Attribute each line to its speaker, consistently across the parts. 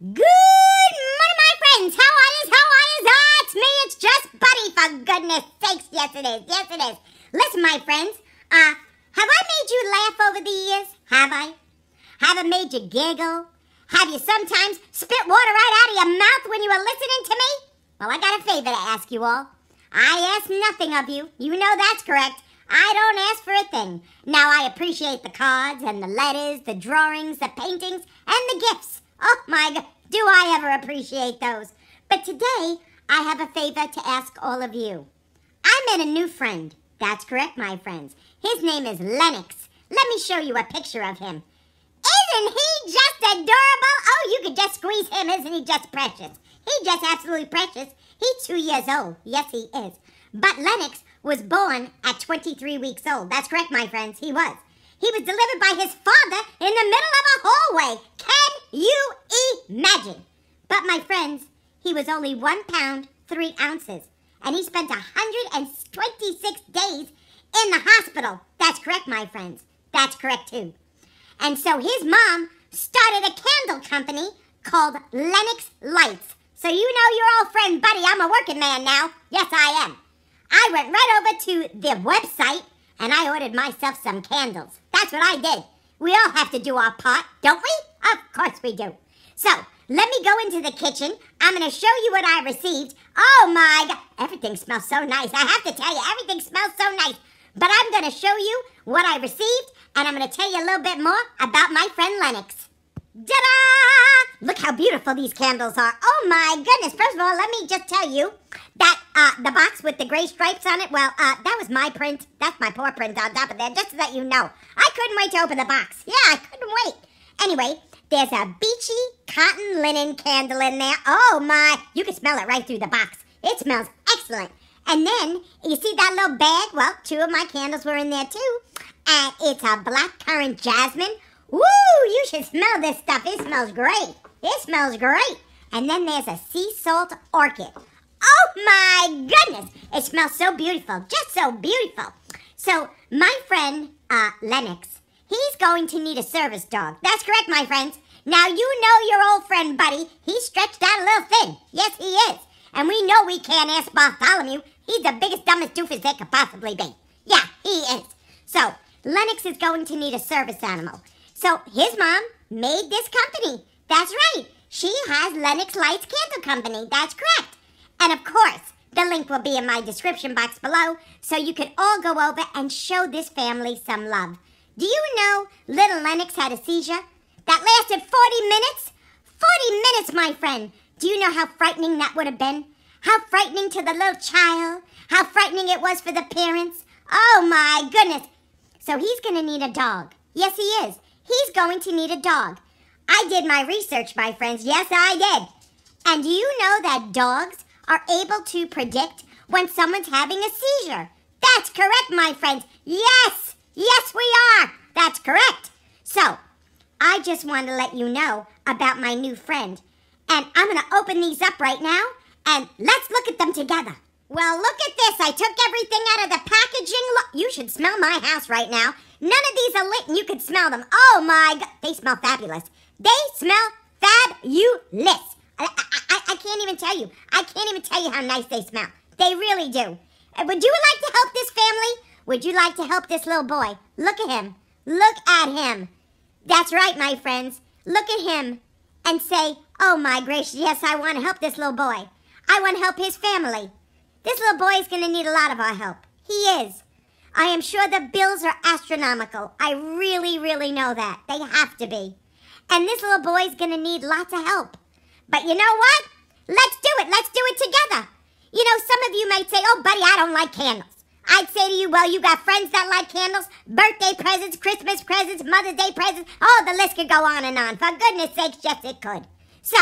Speaker 1: Good morning, my friends. How are you? How are you? Ah, it's me. It's just Buddy. For goodness sakes, yes it is. Yes it is. Listen, my friends. Uh, have I made you laugh over the years? Have I? Have I made you giggle? Have you sometimes spit water right out of your mouth when you were listening to me? Well, I got a favor to ask you all. I ask nothing of you. You know that's correct. I don't ask for a thing. Now, I appreciate the cards and the letters, the drawings, the paintings, and the gifts. Oh my God, do I ever appreciate those. But today, I have a favor to ask all of you. I met a new friend. That's correct, my friends. His name is Lennox. Let me show you a picture of him. Isn't he just adorable? Oh, you could just squeeze him. Isn't he just precious? He's just absolutely precious. He's two years old. Yes, he is. But Lennox was born at 23 weeks old. That's correct, my friends. He was. He was delivered by his father in the middle of a hallway. You imagine? But, my friends, he was only one pound, three ounces. And he spent 126 days in the hospital. That's correct, my friends. That's correct, too. And so his mom started a candle company called Lennox Lights. So you know your old friend Buddy, I'm a working man now. Yes, I am. I went right over to the website and I ordered myself some candles. That's what I did. We all have to do our part, don't we? Of course we do. So, let me go into the kitchen. I'm going to show you what I received. Oh my God. Everything smells so nice. I have to tell you, everything smells so nice. But I'm going to show you what I received, and I'm going to tell you a little bit more about my friend Lennox. Ta-da! Look how beautiful these candles are. Oh my goodness. First of all, let me just tell you that uh, the box with the gray stripes on it, well, uh, that was my print. That's my poor print on top of there, just to let you know. I couldn't wait to open the box. Yeah, I couldn't wait. Anyway, there's a beachy cotton linen candle in there. Oh my, you can smell it right through the box. It smells excellent. And then, you see that little bag? Well, two of my candles were in there too. And it's a black currant jasmine. Woo! You should smell this stuff. It smells great. It smells great. And then there's a sea salt orchid. Oh my goodness! It smells so beautiful. Just so beautiful. So, my friend, uh, Lennox, he's going to need a service dog. That's correct, my friends. Now, you know your old friend, Buddy. He's stretched out a little thin. Yes, he is. And we know we can't ask Bartholomew. He's the biggest, dumbest doofus there could possibly be. Yeah, he is. So, Lennox is going to need a service animal. So, his mom made this company. That's right. She has Lennox Lights Candle Company. That's correct. And of course, the link will be in my description box below so you can all go over and show this family some love. Do you know little Lennox had a seizure that lasted 40 minutes? 40 minutes, my friend. Do you know how frightening that would have been? How frightening to the little child. How frightening it was for the parents. Oh my goodness. So he's going to need a dog. Yes, he is. He's going to need a dog. I did my research, my friends. Yes, I did. And do you know that dogs are able to predict when someone's having a seizure. That's correct, my friends. Yes, yes, we are. That's correct. So, I just want to let you know about my new friend. And I'm going to open these up right now, and let's look at them together. Well, look at this. I took everything out of the packaging. Look, you should smell my house right now. None of these are lit, and you can smell them. Oh, my God. They smell fabulous. They smell fabulous. I, I, I can't even tell you. I can't even tell you how nice they smell. They really do. Uh, would you like to help this family? Would you like to help this little boy? Look at him. Look at him. That's right, my friends. Look at him and say, Oh my gracious, yes, I want to help this little boy. I want to help his family. This little boy is going to need a lot of our help. He is. I am sure the bills are astronomical. I really, really know that. They have to be. And this little boy is going to need lots of help. But you know what? Let's do it. Let's do it together. You know, some of you might say, oh, buddy, I don't like candles. I'd say to you, well, you got friends that like candles, birthday presents, Christmas presents, Mother's Day presents. Oh, the list could go on and on. For goodness sakes, yes, it could. So,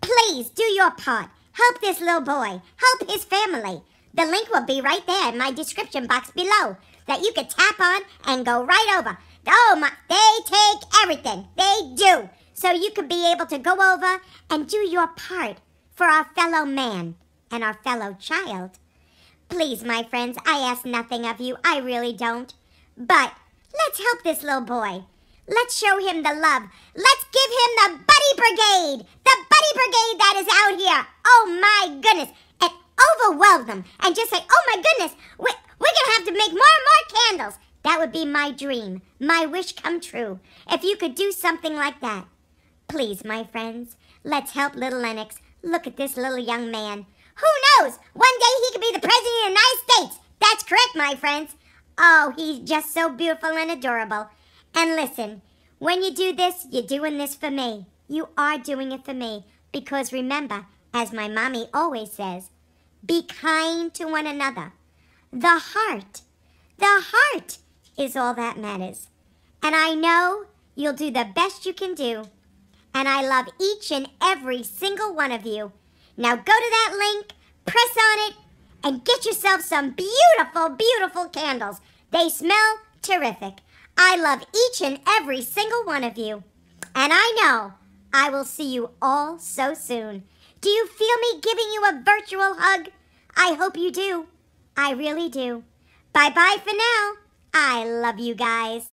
Speaker 1: please do your part. Help this little boy. Help his family. The link will be right there in my description box below that you could tap on and go right over. Oh, my, they take everything. They do so you could be able to go over and do your part for our fellow man and our fellow child. Please, my friends, I ask nothing of you. I really don't. But let's help this little boy. Let's show him the love. Let's give him the Buddy Brigade. The Buddy brigade that is out here. Oh my goodness. And overwhelm them and just say, oh my goodness, we, we're going to have to make more and more candles. That would be my dream, my wish come true. If you could do something like that. Please, my friends, let's help little Lennox. Look at this little young man. Who knows? One day he could be the President of the United States. That's correct, my friends. Oh, he's just so beautiful and adorable. And listen, when you do this, you're doing this for me. You are doing it for me. Because remember, as my mommy always says, be kind to one another. The heart, the heart is all that matters. And I know you'll do the best you can do. And I love each and every single one of you. Now go to that link, press on it, and get yourself some beautiful, beautiful candles. They smell terrific. I love each and every single one of you. And I know I will see you all so soon. Do you feel me giving you a virtual hug? I hope you do. I really do. Bye bye for now. I love you guys.